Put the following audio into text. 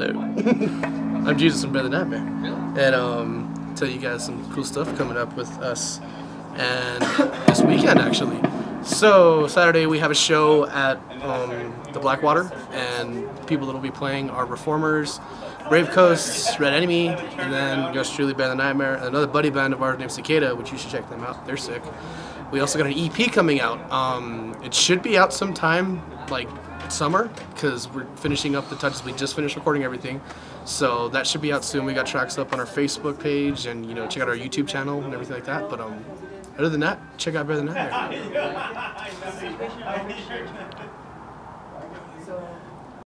Jesus from the Nightmare, and um, tell you guys some cool stuff coming up with us, and this weekend actually. So Saturday we have a show at um, the Blackwater, and people that will be playing are Reformers, Brave Coasts, Red Enemy, and then Ghost Truly Bear the Nightmare, and another buddy band of ours named Cicada, which you should check them out. They're sick. We also got an EP coming out. Um, it should be out sometime like summer because we're finishing up the touches. We just finished recording everything, so that should be out soon. We got tracks up on our Facebook page, and you know check out our YouTube channel and everything like that. But um, other than that, check out Bear the Nightmare.